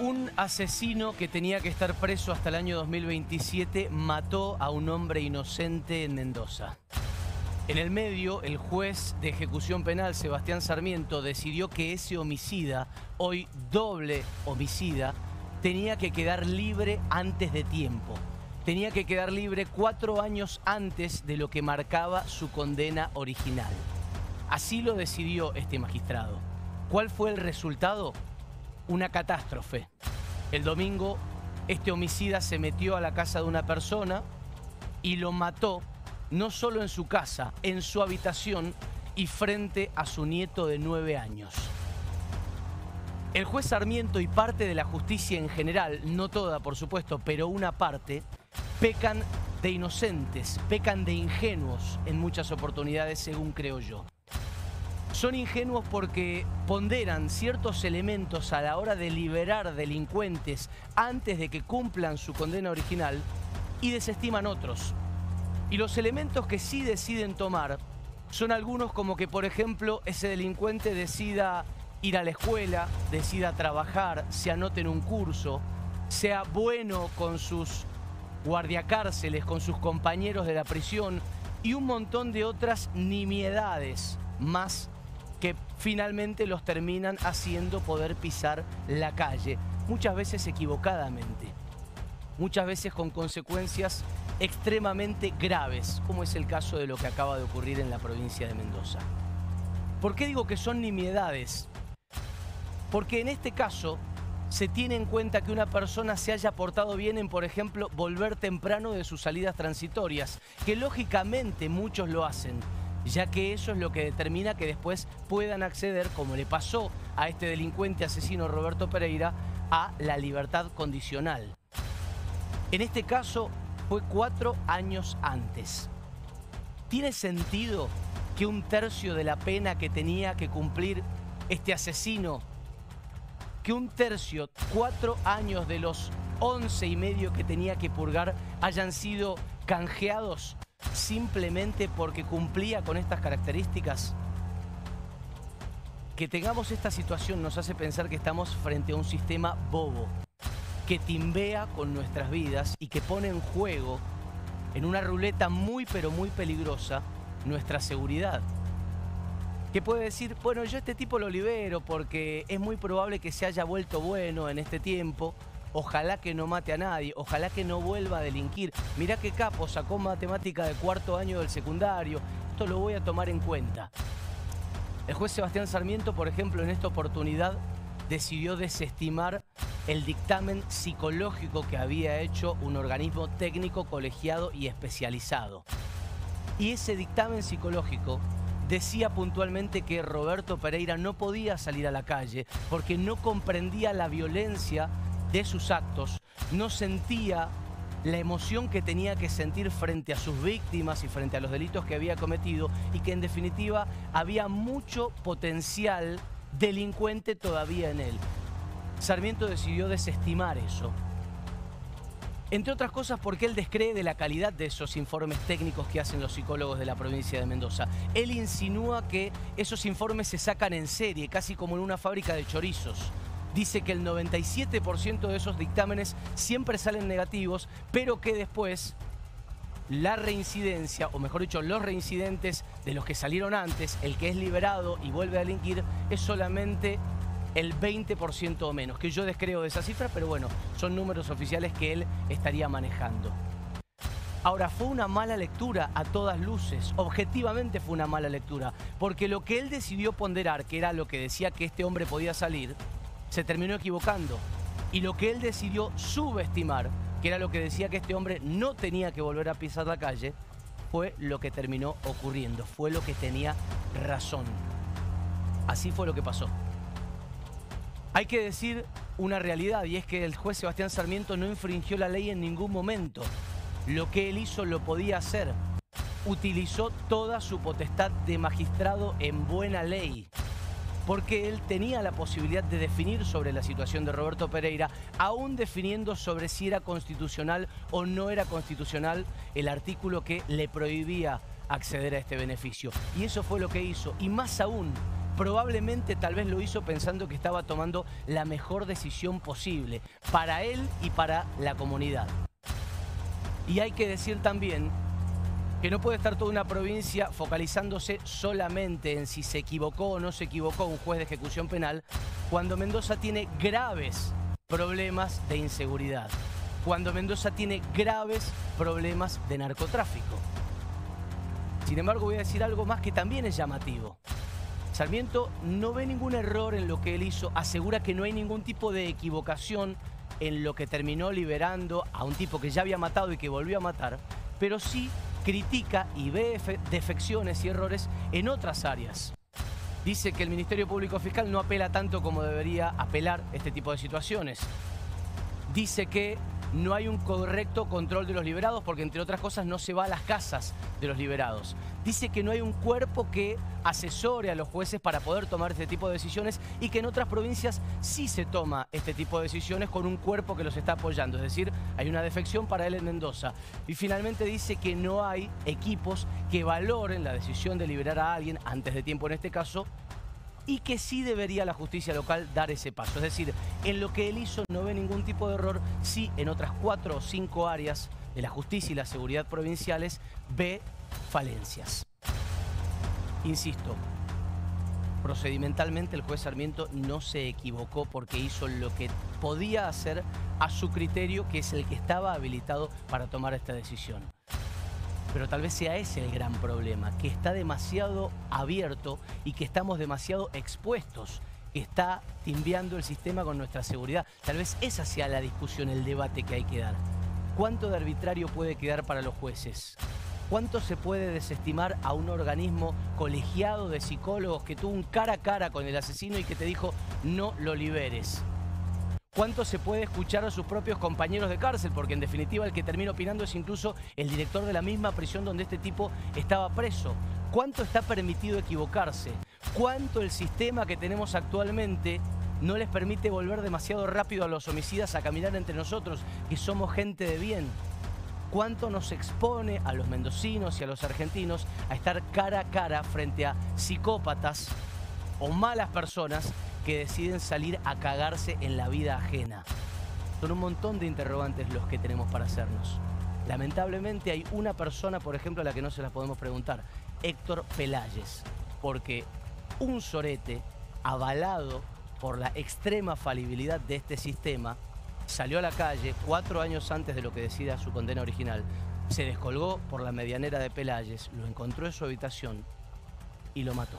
Un asesino que tenía que estar preso hasta el año 2027 mató a un hombre inocente en Mendoza. En el medio, el juez de ejecución penal, Sebastián Sarmiento, decidió que ese homicida, hoy doble homicida, tenía que quedar libre antes de tiempo. Tenía que quedar libre cuatro años antes de lo que marcaba su condena original. Así lo decidió este magistrado. ¿Cuál fue el resultado? Una catástrofe. El domingo, este homicida se metió a la casa de una persona y lo mató, no solo en su casa, en su habitación y frente a su nieto de nueve años. El juez Sarmiento y parte de la justicia en general, no toda por supuesto, pero una parte, pecan de inocentes, pecan de ingenuos en muchas oportunidades, según creo yo. Son ingenuos porque ponderan ciertos elementos a la hora de liberar delincuentes antes de que cumplan su condena original y desestiman otros. Y los elementos que sí deciden tomar son algunos como que, por ejemplo, ese delincuente decida ir a la escuela, decida trabajar, se anote en un curso, sea bueno con sus guardiacárceles, con sus compañeros de la prisión y un montón de otras nimiedades más que finalmente los terminan haciendo poder pisar la calle, muchas veces equivocadamente, muchas veces con consecuencias extremadamente graves, como es el caso de lo que acaba de ocurrir en la provincia de Mendoza. ¿Por qué digo que son nimiedades? Porque en este caso se tiene en cuenta que una persona se haya portado bien en, por ejemplo, volver temprano de sus salidas transitorias, que lógicamente muchos lo hacen, ya que eso es lo que determina que después puedan acceder, como le pasó a este delincuente asesino Roberto Pereira, a la libertad condicional. En este caso fue cuatro años antes. ¿Tiene sentido que un tercio de la pena que tenía que cumplir este asesino, que un tercio, cuatro años de los once y medio que tenía que purgar, hayan sido canjeados simplemente porque cumplía con estas características? Que tengamos esta situación nos hace pensar que estamos frente a un sistema bobo, que timbea con nuestras vidas y que pone en juego, en una ruleta muy pero muy peligrosa, nuestra seguridad. Que puede decir, bueno, yo este tipo lo libero porque es muy probable que se haya vuelto bueno en este tiempo, Ojalá que no mate a nadie, ojalá que no vuelva a delinquir. Mirá qué capo sacó matemática de cuarto año del secundario. Esto lo voy a tomar en cuenta. El juez Sebastián Sarmiento, por ejemplo, en esta oportunidad decidió desestimar el dictamen psicológico que había hecho un organismo técnico colegiado y especializado. Y ese dictamen psicológico decía puntualmente que Roberto Pereira no podía salir a la calle porque no comprendía la violencia de sus actos, no sentía la emoción que tenía que sentir frente a sus víctimas y frente a los delitos que había cometido y que en definitiva había mucho potencial delincuente todavía en él. Sarmiento decidió desestimar eso. Entre otras cosas porque él descree de la calidad de esos informes técnicos que hacen los psicólogos de la provincia de Mendoza. Él insinúa que esos informes se sacan en serie, casi como en una fábrica de chorizos dice que el 97% de esos dictámenes siempre salen negativos, pero que después la reincidencia, o mejor dicho, los reincidentes de los que salieron antes, el que es liberado y vuelve a delinquir, es solamente el 20% o menos, que yo descreo de esa cifra, pero bueno, son números oficiales que él estaría manejando. Ahora, fue una mala lectura a todas luces, objetivamente fue una mala lectura, porque lo que él decidió ponderar, que era lo que decía que este hombre podía salir, se terminó equivocando. Y lo que él decidió subestimar, que era lo que decía que este hombre no tenía que volver a pisar la calle, fue lo que terminó ocurriendo, fue lo que tenía razón. Así fue lo que pasó. Hay que decir una realidad y es que el juez Sebastián Sarmiento no infringió la ley en ningún momento. Lo que él hizo lo podía hacer. Utilizó toda su potestad de magistrado en buena ley porque él tenía la posibilidad de definir sobre la situación de Roberto Pereira, aún definiendo sobre si era constitucional o no era constitucional el artículo que le prohibía acceder a este beneficio. Y eso fue lo que hizo. Y más aún, probablemente tal vez lo hizo pensando que estaba tomando la mejor decisión posible para él y para la comunidad. Y hay que decir también que no puede estar toda una provincia focalizándose solamente en si se equivocó o no se equivocó un juez de ejecución penal, cuando Mendoza tiene graves problemas de inseguridad, cuando Mendoza tiene graves problemas de narcotráfico. Sin embargo, voy a decir algo más que también es llamativo. Sarmiento no ve ningún error en lo que él hizo, asegura que no hay ningún tipo de equivocación en lo que terminó liberando a un tipo que ya había matado y que volvió a matar, pero sí critica y ve defecciones y errores en otras áreas. Dice que el Ministerio Público Fiscal no apela tanto como debería apelar este tipo de situaciones. Dice que no hay un correcto control de los liberados porque, entre otras cosas, no se va a las casas de los liberados. Dice que no hay un cuerpo que asesore a los jueces para poder tomar este tipo de decisiones y que en otras provincias sí se toma este tipo de decisiones con un cuerpo que los está apoyando. Es decir, hay una defección para él en Mendoza. Y finalmente dice que no hay equipos que valoren la decisión de liberar a alguien antes de tiempo en este caso y que sí debería la justicia local dar ese paso. Es decir, en lo que él hizo no ve ningún tipo de error, sí en otras cuatro o cinco áreas de la justicia y la seguridad provinciales ve falencias. Insisto, procedimentalmente el juez Sarmiento no se equivocó porque hizo lo que podía hacer a su criterio, que es el que estaba habilitado para tomar esta decisión. Pero tal vez sea ese el gran problema, que está demasiado abierto y que estamos demasiado expuestos, que está timbiando el sistema con nuestra seguridad. Tal vez esa sea la discusión, el debate que hay que dar. ¿Cuánto de arbitrario puede quedar para los jueces? ¿Cuánto se puede desestimar a un organismo colegiado de psicólogos que tuvo un cara a cara con el asesino y que te dijo no lo liberes? Cuánto se puede escuchar a sus propios compañeros de cárcel, porque en definitiva el que termina opinando es incluso el director de la misma prisión donde este tipo estaba preso. ¿Cuánto está permitido equivocarse? ¿Cuánto el sistema que tenemos actualmente no les permite volver demasiado rápido a los homicidas a caminar entre nosotros, que somos gente de bien? ¿Cuánto nos expone a los mendocinos y a los argentinos a estar cara a cara frente a psicópatas o malas personas que deciden salir a cagarse en la vida ajena. Son un montón de interrogantes los que tenemos para hacernos. Lamentablemente hay una persona, por ejemplo, a la que no se las podemos preguntar, Héctor Pelayes, porque un sorete avalado por la extrema falibilidad de este sistema, salió a la calle cuatro años antes de lo que decida su condena original, se descolgó por la medianera de Pelayes, lo encontró en su habitación y lo mató.